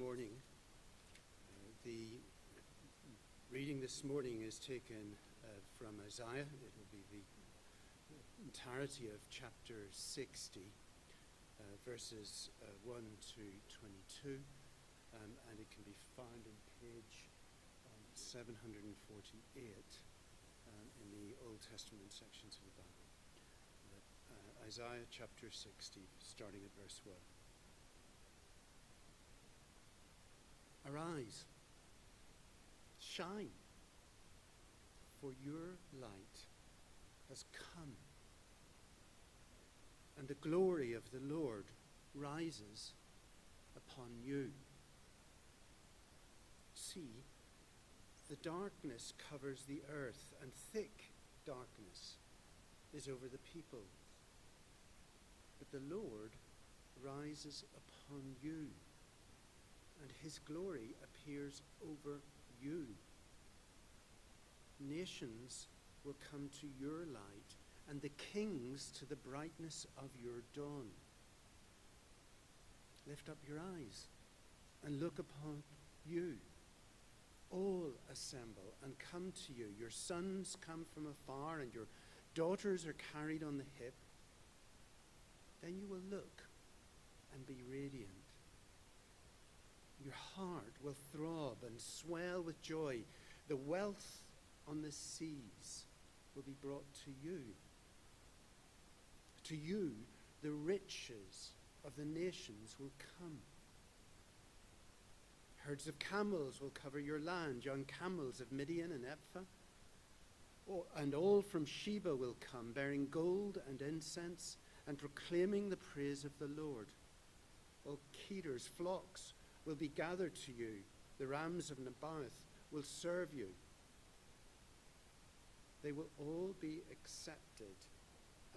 Morning. The reading this morning is taken uh, from Isaiah. It will be the entirety of chapter 60, uh, verses uh, 1 to 22, um, and it can be found on page um, 748 um, in the Old Testament sections of the Bible. Uh, Isaiah chapter 60, starting at verse 1. Arise, shine, for your light has come, and the glory of the Lord rises upon you. See, the darkness covers the earth, and thick darkness is over the people. But the Lord rises upon you and his glory appears over you. Nations will come to your light, and the kings to the brightness of your dawn. Lift up your eyes and look upon you. All assemble and come to you. Your sons come from afar, and your daughters are carried on the hip. Then you will look and be radiant your heart will throb and swell with joy. The wealth on the seas will be brought to you. To you, the riches of the nations will come. Herds of camels will cover your land, young camels of Midian and Ephah. Oh, and all from Sheba will come, bearing gold and incense and proclaiming the praise of the Lord. All Kedar's flocks will be gathered to you. The rams of Nebaioth will serve you. They will all be accepted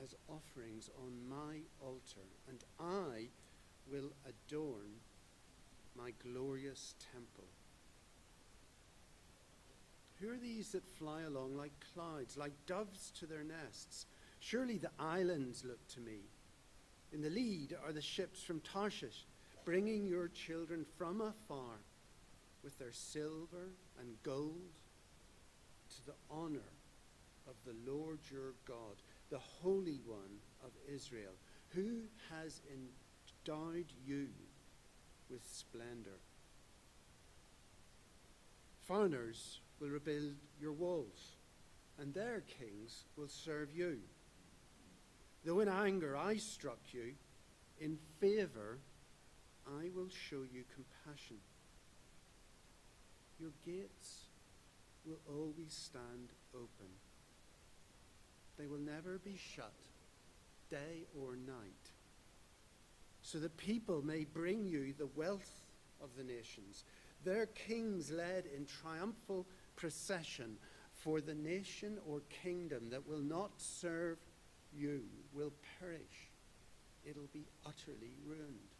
as offerings on my altar, and I will adorn my glorious temple. Who are these that fly along like clouds, like doves to their nests? Surely the islands look to me. In the lead are the ships from Tarshish bringing your children from afar with their silver and gold to the honor of the Lord your God, the Holy One of Israel, who has endowed you with splendor. Foreigners will rebuild your walls, and their kings will serve you. Though in anger I struck you, in favor I will show you compassion. Your gates will always stand open. They will never be shut, day or night, so that people may bring you the wealth of the nations, their kings led in triumphal procession, for the nation or kingdom that will not serve you will perish. It'll be utterly ruined.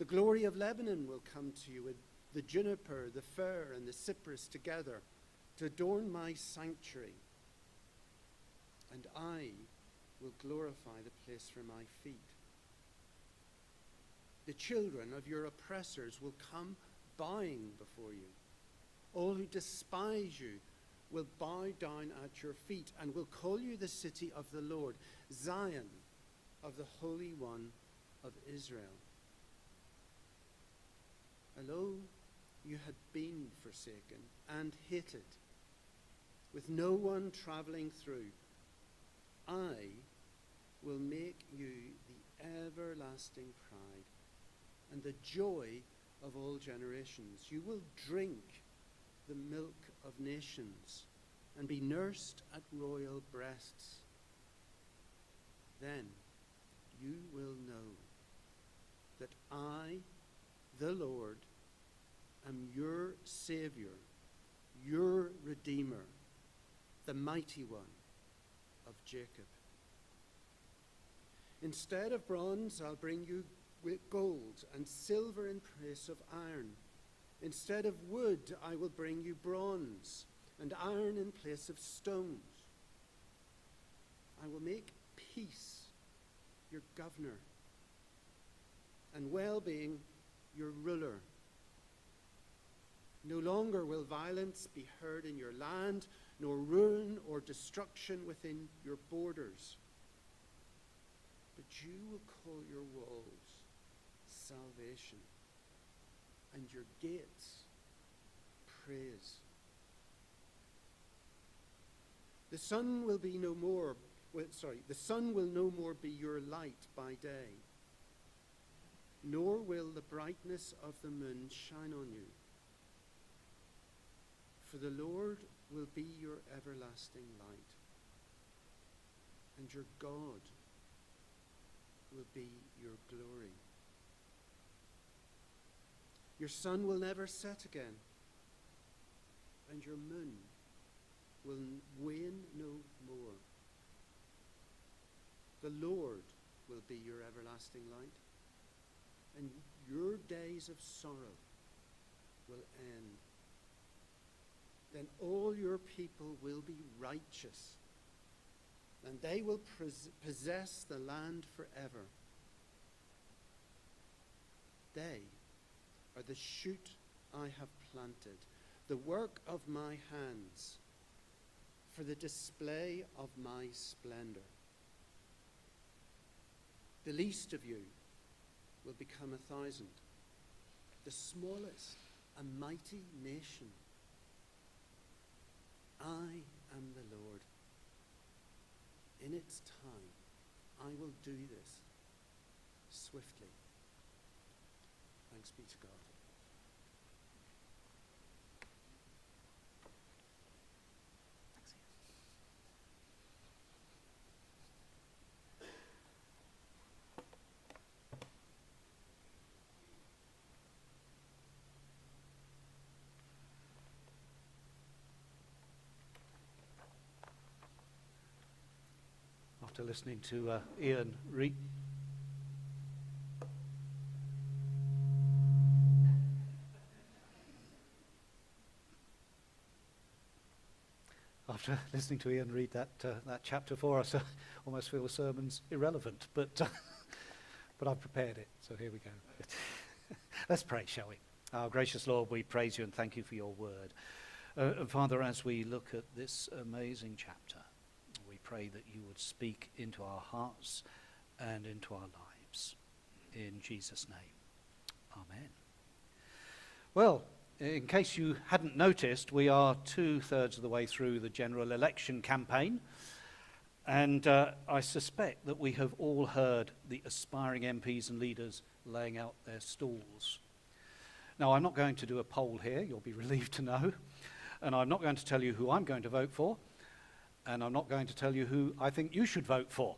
The glory of Lebanon will come to you, with the juniper, the fir, and the cypress together to adorn my sanctuary. And I will glorify the place for my feet. The children of your oppressors will come bowing before you. All who despise you will bow down at your feet and will call you the city of the Lord, Zion of the Holy One of Israel. Although you had been forsaken and hated, with no one traveling through, I will make you the everlasting pride and the joy of all generations. You will drink the milk of nations and be nursed at royal breasts. Then you will know that I, the Lord, am your Savior, your Redeemer, the mighty one of Jacob. Instead of bronze, I'll bring you gold and silver in place of iron. Instead of wood, I will bring you bronze and iron in place of stones. I will make peace your governor and well being your ruler. No longer will violence be heard in your land, nor ruin or destruction within your borders. But you will call your walls salvation and your gates praise. The sun will be no more, well, sorry, the sun will no more be your light by day, nor will the brightness of the moon shine on you. For the Lord will be your everlasting light, and your God will be your glory. Your sun will never set again, and your moon will wane no more. The Lord will be your everlasting light, and your days of sorrow will end. Then all your people will be righteous, and they will possess the land forever. They are the shoot I have planted, the work of my hands for the display of my splendor. The least of you will become a thousand, the smallest a mighty nation. I am the Lord. In its time, I will do this swiftly. Thanks be to God. After listening to uh, Ian read. After listening to Ian read that, uh, that chapter for us, I almost feel the sermon's irrelevant, but, uh, but I've prepared it, so here we go. Let's pray, shall we? Our gracious Lord, we praise you and thank you for your word. Uh, Father, as we look at this amazing chapter, pray that you would speak into our hearts and into our lives. In Jesus' name. Amen. Well, in case you hadn't noticed, we are two thirds of the way through the general election campaign. And uh, I suspect that we have all heard the aspiring MPs and leaders laying out their stalls. Now, I'm not going to do a poll here, you'll be relieved to know. And I'm not going to tell you who I'm going to vote for and I'm not going to tell you who I think you should vote for.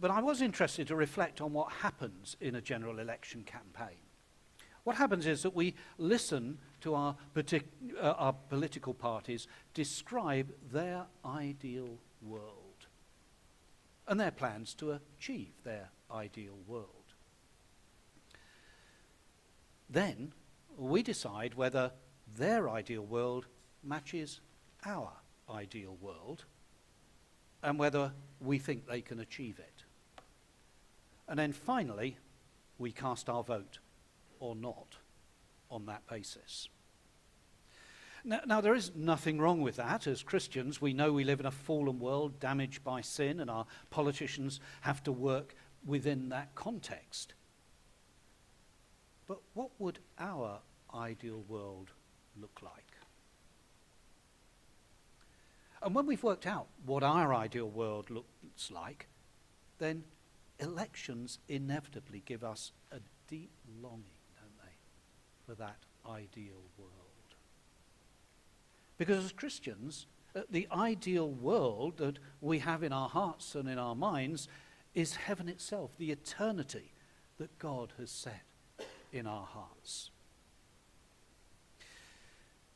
But I was interested to reflect on what happens in a general election campaign. What happens is that we listen to our, uh, our political parties describe their ideal world and their plans to achieve their ideal world. Then we decide whether their ideal world matches our ideal world and whether we think they can achieve it. And then finally, we cast our vote or not on that basis. Now, now, there is nothing wrong with that. As Christians, we know we live in a fallen world damaged by sin, and our politicians have to work within that context. But what would our ideal world look like? And when we've worked out what our ideal world looks like, then elections inevitably give us a deep longing, don't they, for that ideal world. Because as Christians, uh, the ideal world that we have in our hearts and in our minds is heaven itself, the eternity that God has set in our hearts.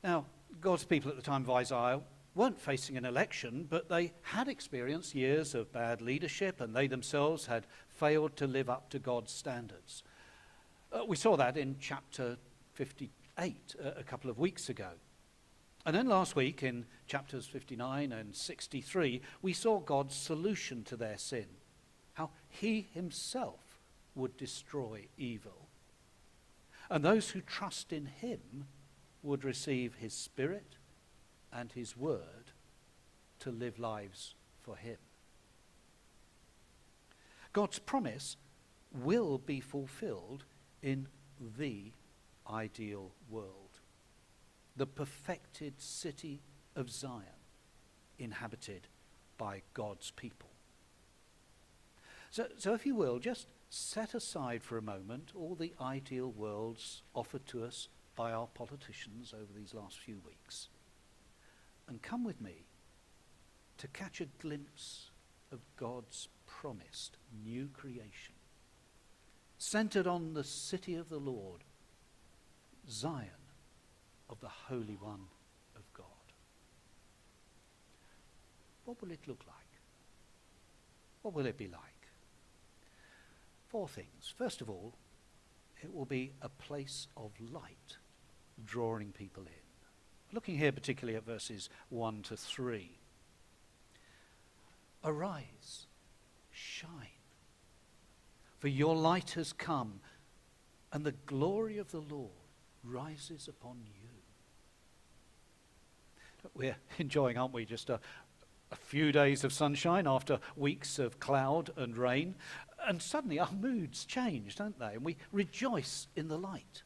Now, God's people at the time of Isaiah weren't facing an election, but they had experienced years of bad leadership and they themselves had failed to live up to God's standards. Uh, we saw that in chapter 58 uh, a couple of weeks ago. And then last week in chapters 59 and 63, we saw God's solution to their sin, how he himself would destroy evil And those who trust in him would receive his spirit and his word to live lives for him. God's promise will be fulfilled in the ideal world, the perfected city of Zion, inhabited by God's people. So, so if you will, just set aside for a moment all the ideal worlds offered to us by our politicians over these last few weeks and come with me to catch a glimpse of God's promised new creation, centered on the city of the Lord, Zion of the Holy One of God. What will it look like? What will it be like? Four things. First of all, it will be a place of light, drawing people in. Looking here particularly at verses 1 to 3. Arise, shine, for your light has come, and the glory of the Lord rises upon you. We're enjoying, aren't we, just a, a few days of sunshine after weeks of cloud and rain. And suddenly our moods change, don't they? And we rejoice in the light.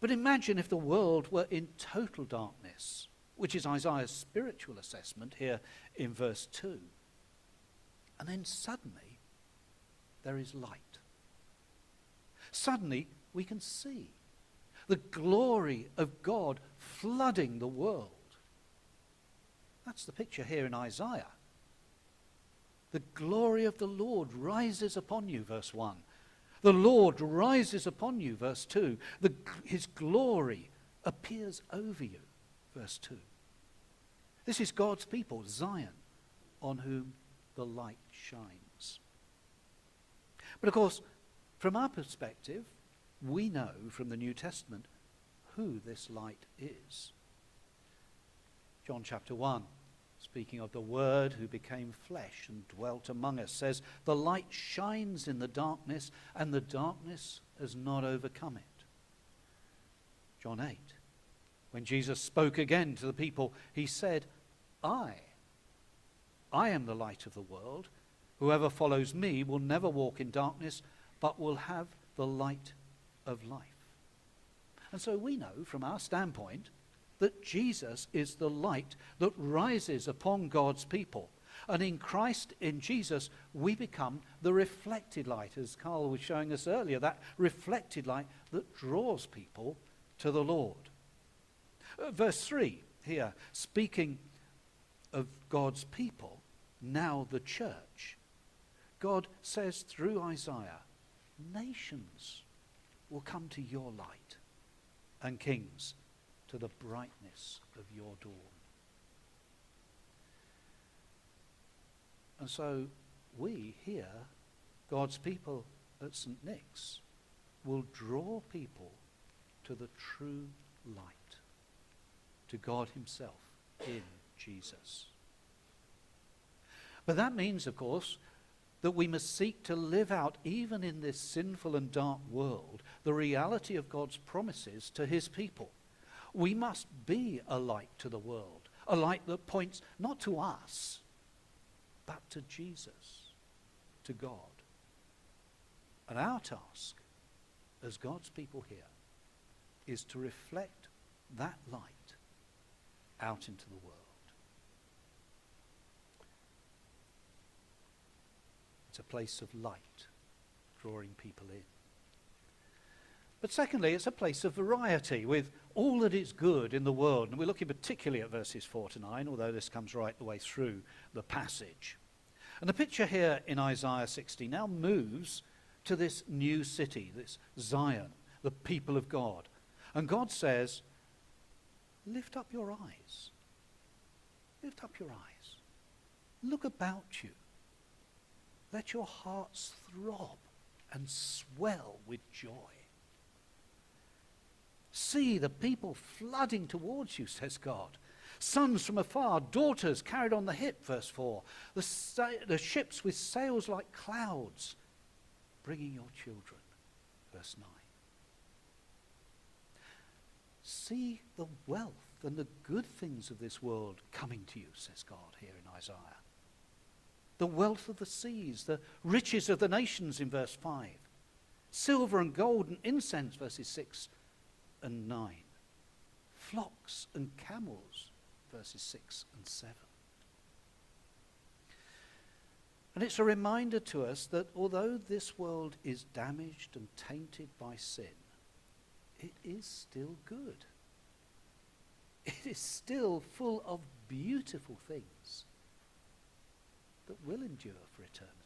But imagine if the world were in total darkness, which is Isaiah's spiritual assessment here in verse 2. And then suddenly there is light. Suddenly we can see the glory of God flooding the world. That's the picture here in Isaiah. The glory of the Lord rises upon you, verse 1. The Lord rises upon you, verse 2. The, his glory appears over you, verse 2. This is God's people, Zion, on whom the light shines. But of course, from our perspective, we know from the New Testament who this light is. John chapter 1 speaking of the Word who became flesh and dwelt among us, says, The light shines in the darkness, and the darkness has not overcome it. John 8. When Jesus spoke again to the people, he said, I, I am the light of the world. Whoever follows me will never walk in darkness, but will have the light of life. And so we know from our standpoint that Jesus is the light that rises upon God's people. And in Christ, in Jesus, we become the reflected light, as Carl was showing us earlier, that reflected light that draws people to the Lord. Uh, verse 3 here, speaking of God's people, now the church. God says through Isaiah, nations will come to your light, and kings to the brightness of your dawn. And so we here, God's people at St. Nick's, will draw people to the true light, to God Himself in Jesus. But that means, of course, that we must seek to live out, even in this sinful and dark world, the reality of God's promises to His people. We must be a light to the world, a light that points not to us, but to Jesus, to God. And our task as God's people here is to reflect that light out into the world. It's a place of light, drawing people in. But secondly, it's a place of variety with all that is good in the world. And we're looking particularly at verses 4 to 9, although this comes right the way through the passage. And the picture here in Isaiah 60 now moves to this new city, this Zion, the people of God. And God says, Lift up your eyes. Lift up your eyes. Look about you. Let your hearts throb and swell with joy. See the people flooding towards you, says God. Sons from afar, daughters carried on the hip, verse 4. The, sa- the ships with sails like clouds, bringing your children, verse 9. See the wealth and the good things of this world coming to you, says God here in Isaiah. The wealth of the seas, the riches of the nations in verse 5, silver and gold and incense, verses 6 and 9, flocks and camels, verses 6 and 7. And it's a reminder to us that although this world is damaged and tainted by sin, it is still good. It is still full of beautiful things that will endure for eternity.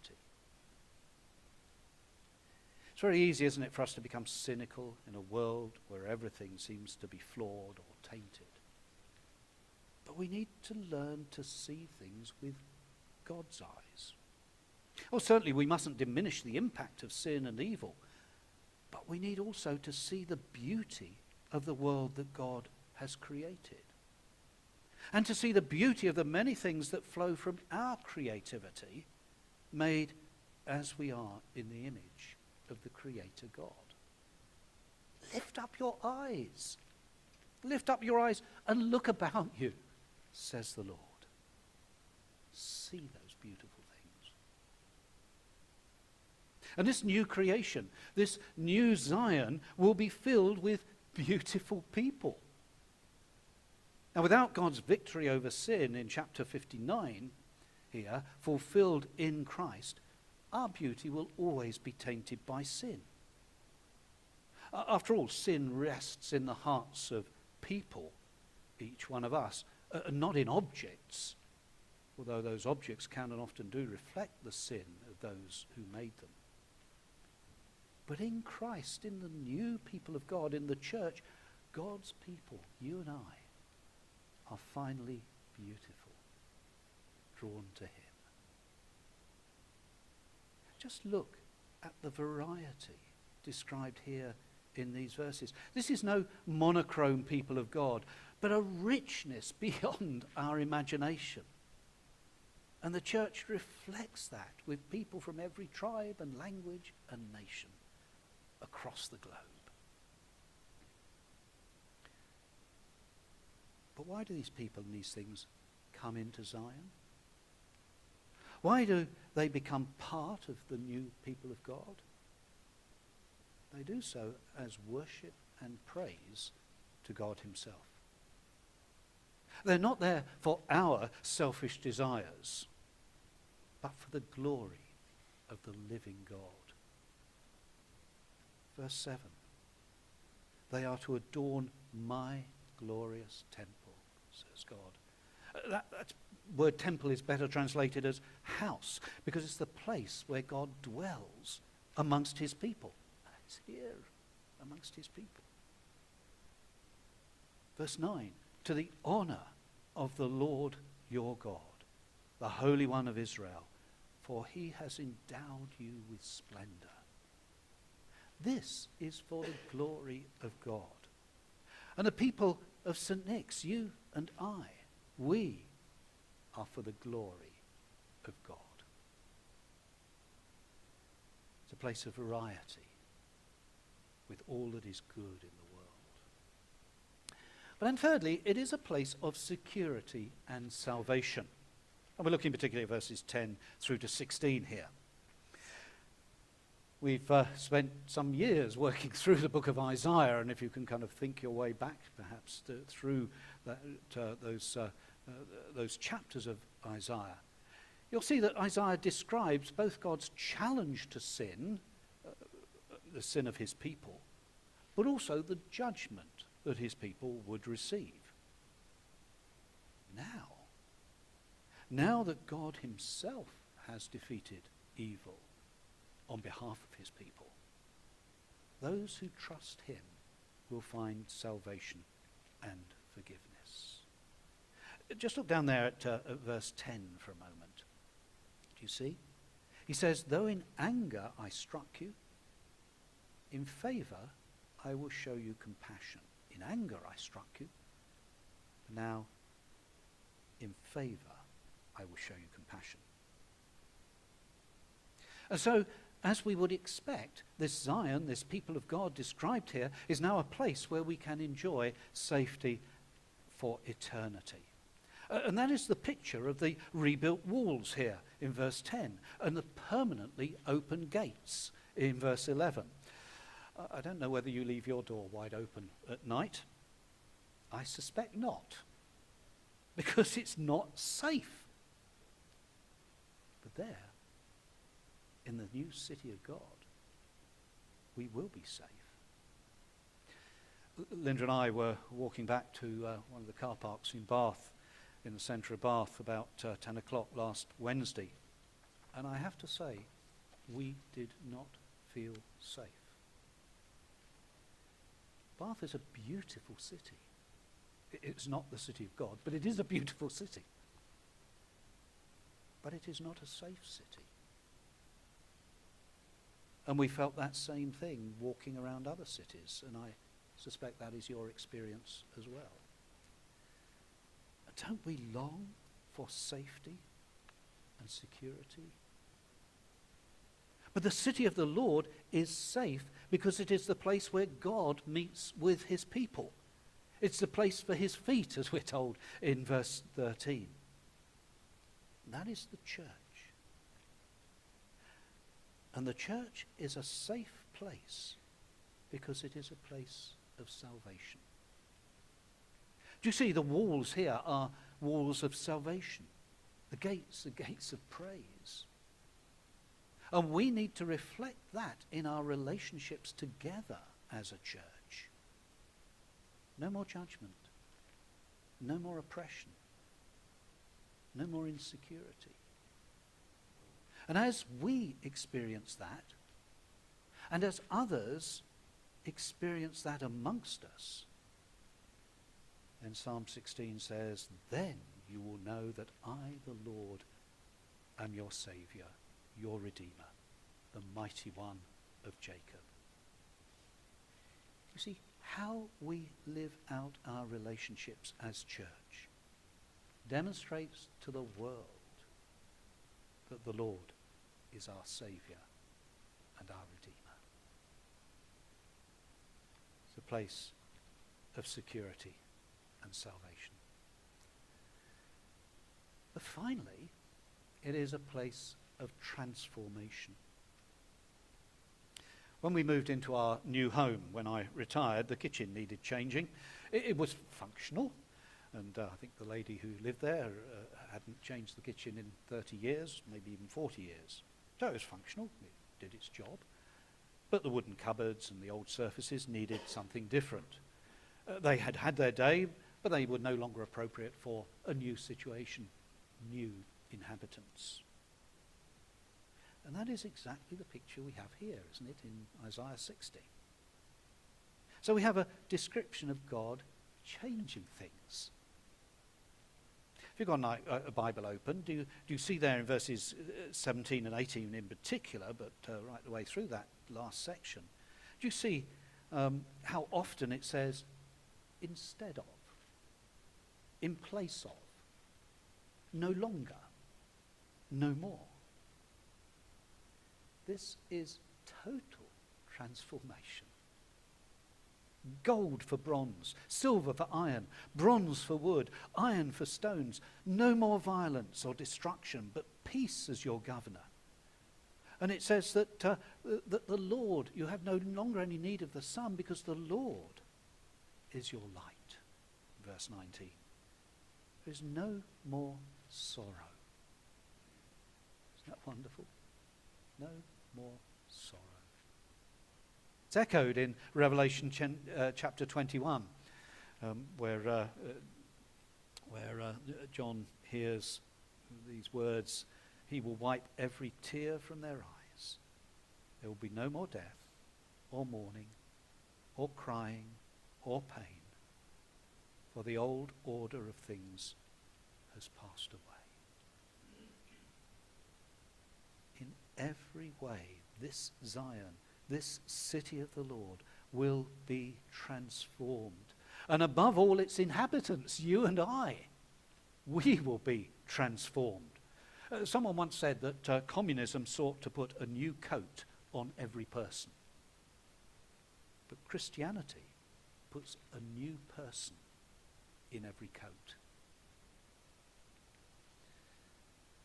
It's very easy, isn't it, for us to become cynical in a world where everything seems to be flawed or tainted. But we need to learn to see things with God's eyes. Well, certainly we mustn't diminish the impact of sin and evil, but we need also to see the beauty of the world that God has created. And to see the beauty of the many things that flow from our creativity, made as we are in the image of the Creator God. Lift up your eyes. Lift up your eyes and look about you, says the Lord. See those beautiful things. And this new creation, this new Zion, will be filled with beautiful people. Now, without God's victory over sin in chapter 59 here, fulfilled in Christ, our beauty will always be tainted by sin. After all, sin rests in the hearts of people, each one of us, uh, not in objects, although those objects can and often do reflect the sin of those who made them. But in Christ, in the new people of God, in the church, God's people, you and I, are finally beautiful, drawn to him. Just look at the variety described here in these verses. This is no monochrome people of God, but a richness beyond our imagination. And the church reflects that with people from every tribe and language and nation across the globe. But why do these people and these things come into Zion? Why do they become part of the new people of God? They do so as worship and praise to God Himself. They're not there for our selfish desires, but for the glory of the living God. Verse 7 They are to adorn my glorious temple says God. That, that word temple is better translated as house because it's the place where God dwells amongst his people. It's here amongst his people. Verse 9 To the honor of the Lord your God, the Holy One of Israel, for he has endowed you with splendor. This is for the glory of God. And the people of St. Nick's, you and I, we are for the glory of God. It's a place of variety with all that is good in the world. But then, thirdly, it is a place of security and salvation. And we're looking particularly at verses 10 through to 16 here. We've uh, spent some years working through the book of Isaiah, and if you can kind of think your way back, perhaps, to, through that, uh, those, uh, uh, those chapters of Isaiah, you'll see that Isaiah describes both God's challenge to sin, uh, the sin of his people, but also the judgment that his people would receive. Now, now that God himself has defeated evil, on behalf of his people. Those who trust him will find salvation and forgiveness. Just look down there at, uh, at verse 10 for a moment. Do you see? He says, Though in anger I struck you, in favor I will show you compassion. In anger I struck you. Now, in favor I will show you compassion. And so as we would expect, this Zion, this people of God described here, is now a place where we can enjoy safety for eternity. Uh, and that is the picture of the rebuilt walls here in verse 10 and the permanently open gates in verse 11. Uh, I don't know whether you leave your door wide open at night. I suspect not, because it's not safe. But there, in the new city of God, we will be safe. Linda and I were walking back to uh, one of the car parks in Bath, in the centre of Bath, about uh, 10 o'clock last Wednesday. And I have to say, we did not feel safe. Bath is a beautiful city. It's not the city of God, but it is a beautiful city. But it is not a safe city. And we felt that same thing walking around other cities, and I suspect that is your experience as well. Don't we long for safety and security? But the city of the Lord is safe because it is the place where God meets with his people. It's the place for his feet, as we're told in verse 13. That is the church. And the church is a safe place because it is a place of salvation. Do you see the walls here are walls of salvation? The gates are gates of praise. And we need to reflect that in our relationships together as a church. No more judgment. No more oppression. No more insecurity. And as we experience that, and as others experience that amongst us, then Psalm 16 says, Then you will know that I, the Lord, am your Saviour, your Redeemer, the mighty one of Jacob. You see, how we live out our relationships as church demonstrates to the world that the Lord is our Saviour and our Redeemer. It's a place of security and salvation. But finally, it is a place of transformation. When we moved into our new home, when I retired, the kitchen needed changing. It, it was functional, and uh, I think the lady who lived there uh, hadn't changed the kitchen in 30 years, maybe even 40 years. So it was functional, it did its job. But the wooden cupboards and the old surfaces needed something different. Uh, they had had their day, but they were no longer appropriate for a new situation, new inhabitants. And that is exactly the picture we have here, isn't it, in Isaiah 60. So we have a description of God changing things. If you've got a Bible open, do you, do you see there in verses uh, 17 and 18 in particular, but uh, right the way through that last section, do you see um, how often it says instead of? In place of, no longer, no more. This is total transformation. Gold for bronze, silver for iron, bronze for wood, iron for stones. No more violence or destruction, but peace as your governor. And it says that, uh, that the Lord, you have no longer any need of the sun because the Lord is your light. Verse 19. There is no more sorrow. Isn't that wonderful? No more sorrow. It's echoed in Revelation uh, chapter 21, um, where, uh, uh, where uh, John hears these words He will wipe every tear from their eyes. There will be no more death, or mourning, or crying, or pain for the old order of things has passed away. In every way, this Zion, this city of the Lord, will be transformed. And above all, its inhabitants, you and I, we will be transformed. Uh, someone once said that uh, communism sought to put a new coat on every person. But Christianity puts a new person in every coat.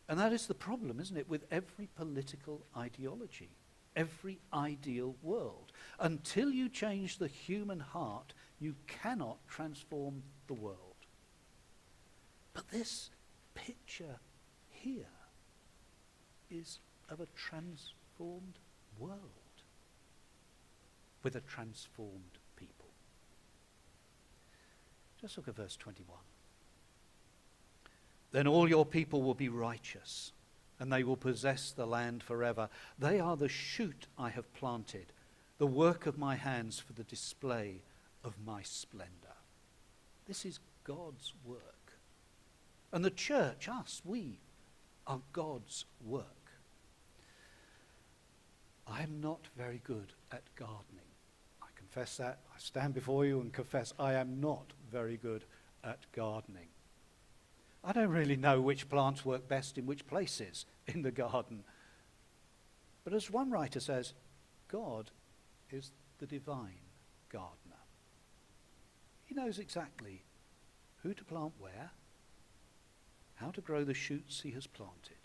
And that is the problem, isn't it, with every political ideology, every ideal world. Until you change the human heart, you cannot transform the world. But this picture here is of a transformed world with a transformed. Just look at verse 21. Then all your people will be righteous, and they will possess the land forever. They are the shoot I have planted, the work of my hands for the display of my splendor. This is God's work. And the church, us, we, are God's work. I am not very good at gardening. I confess that. I stand before you and confess I am not very good at gardening. I don't really know which plants work best in which places in the garden. But as one writer says, God is the divine gardener. He knows exactly who to plant where, how to grow the shoots he has planted.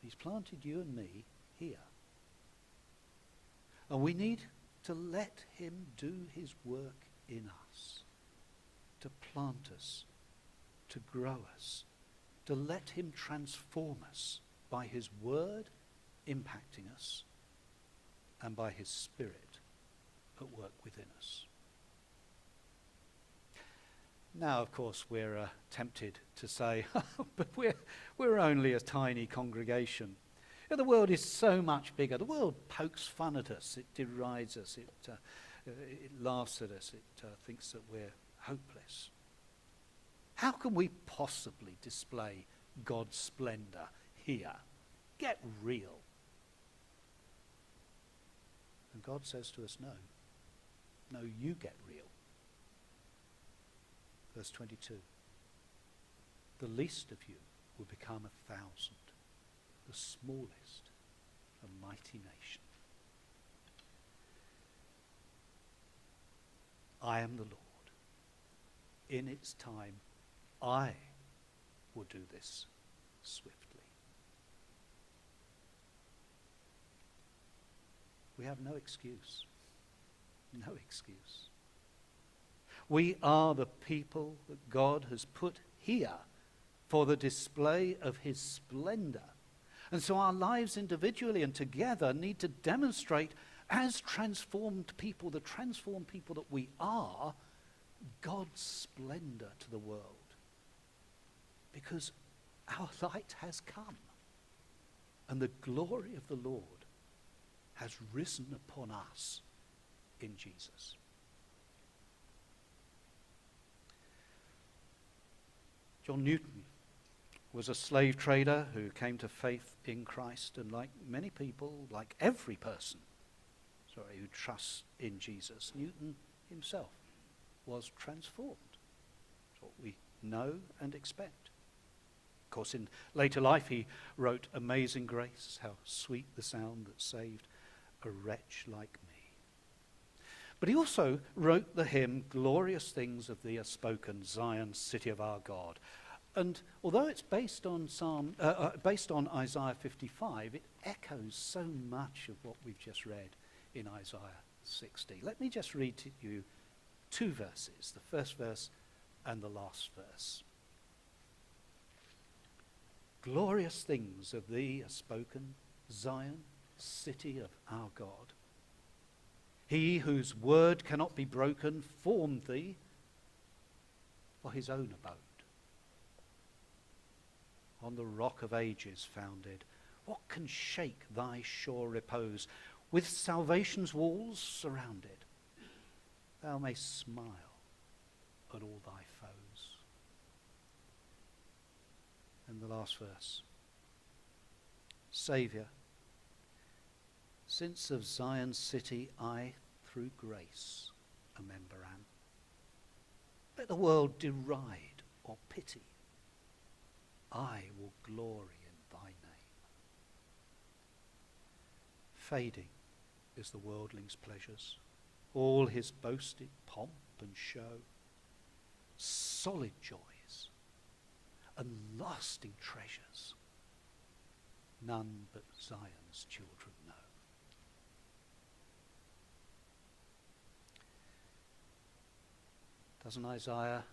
He's planted you and me here. And we need to let him do his work in us, to plant us, to grow us, to let him transform us by his word impacting us and by his spirit at work within us. Now, of course, we're uh, tempted to say, but we're, we're only a tiny congregation. You know, the world is so much bigger. The world pokes fun at us, it derides us, it, uh, it laughs at us, it uh, thinks that we're hopeless. How can we possibly display God's splendor here? Get real. And God says to us, no. No, you get real. Verse 22. The least of you will become a thousand, the smallest a mighty nation. I am the Lord. In its time, I will do this swiftly. We have no excuse. No excuse. We are the people that God has put here for the display of his splendor. And so our lives individually and together need to demonstrate, as transformed people, the transformed people that we are, God's splendor to the world. Because our light has come, and the glory of the Lord has risen upon us in Jesus. John Newton was a slave trader who came to faith in Christ, and like many people, like every person, sorry, who trusts in Jesus, Newton himself was transformed. That's what we know and expect. Of course, in later life, he wrote Amazing Grace, how sweet the sound that saved a wretch like me. But he also wrote the hymn, Glorious Things of Thee Are Spoken, Zion, City of Our God, and although it's based on, Psalm, uh, uh, based on Isaiah 55, it echoes so much of what we've just read in Isaiah 60. Let me just read to you two verses, the first verse and the last verse. Glorious things of thee are spoken, Zion, city of our God. He whose word cannot be broken formed thee for his own abode on the rock of ages founded. What can shake thy sure repose? With salvation's walls surrounded, thou mayst smile at all thy foes. And the last verse. Saviour, since of Zion's city I, through grace, a member am, let the world deride or pity I will glory in thy name. Fading is the worldling's pleasures, all his boasted pomp and show, solid joys and lasting treasures. None but Zion's children know. Doesn't Isaiah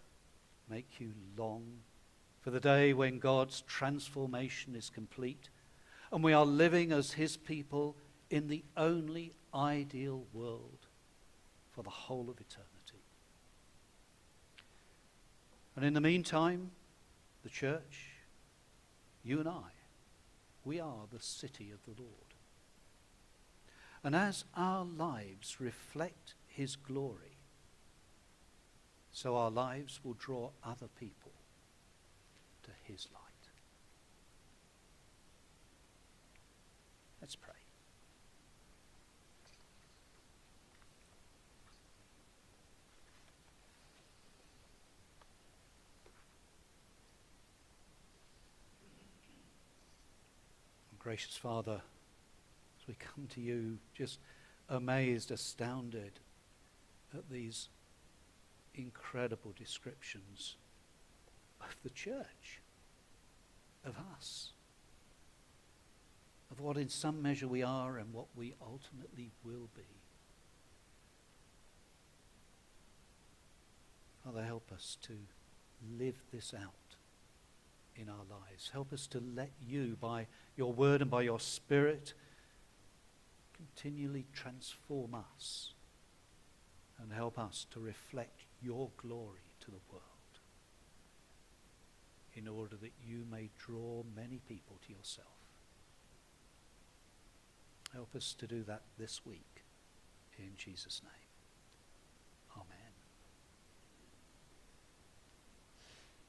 make you long for the day when God's transformation is complete and we are living as his people in the only ideal world for the whole of eternity? And in the meantime, the church, you and I, we are the city of the Lord. And as our lives reflect his glory, so our lives will draw other people to his light. Let's pray. Gracious Father, as we come to you, just amazed, astounded at these incredible descriptions of the church, of us, of what in some measure we are and what we ultimately will be. Father, help us to live this out in our lives. Help us to let you, by your word and by your spirit, continually transform us and help us to reflect your glory to the world in order that you may draw many people to yourself. Help us to do that this week in Jesus' name.